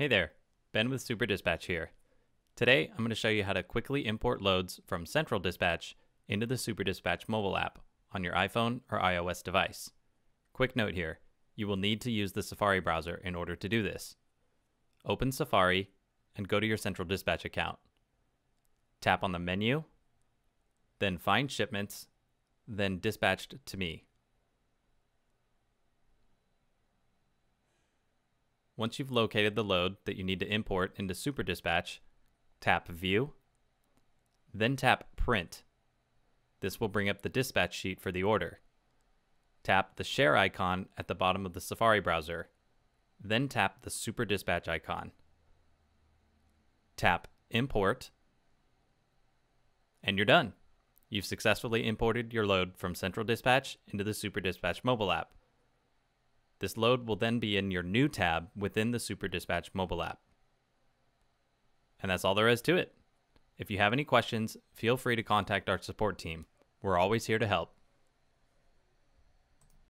Hey there, Ben with Super Dispatch here. Today I'm going to show you how to quickly import loads from Central Dispatch into the Super Dispatch mobile app on your iPhone or iOS device. Quick note here, you will need to use the Safari browser in order to do this. Open Safari and go to your Central Dispatch account. Tap on the menu, then find shipments, then dispatched to me. Once you've located the load that you need to import into Super Dispatch, tap View, then tap Print. This will bring up the dispatch sheet for the order. Tap the share icon at the bottom of the Safari browser, then tap the Super Dispatch icon. Tap Import, and you're done. You've successfully imported your load from Central Dispatch into the Super Dispatch mobile app. This load will then be in your new tab within the Super Dispatch mobile app. And that's all there is to it. If you have any questions, feel free to contact our support team. We're always here to help.